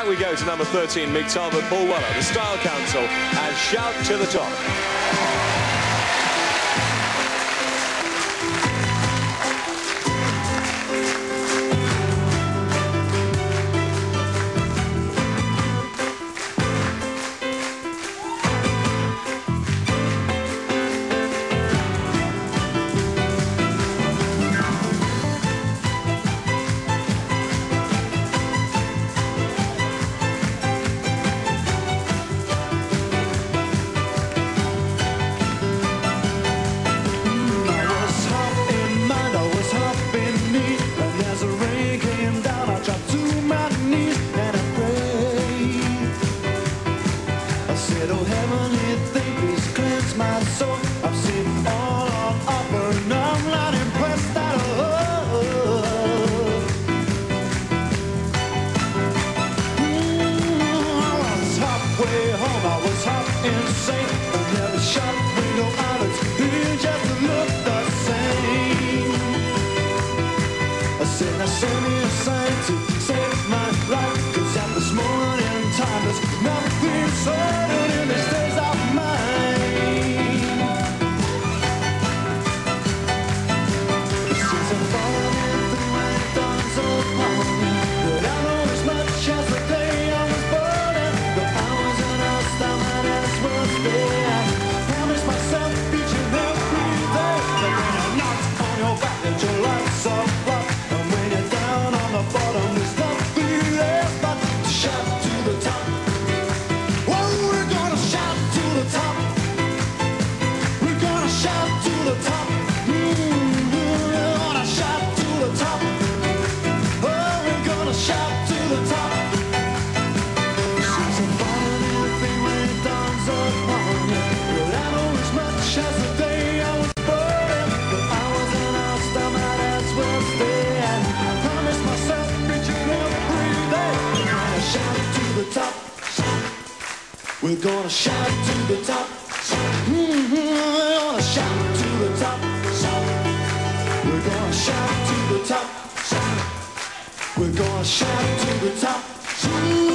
Back we go to number 13, Mick Talbot, Paul Weller, the Style Council, and shout to the top. Send me a sign. myself, beat you, on your back that you love so. We're gonna shout to the top. Mm-hmm, we're gonna shout to the top. We're gonna shout to the top. We're gonna shout to the top.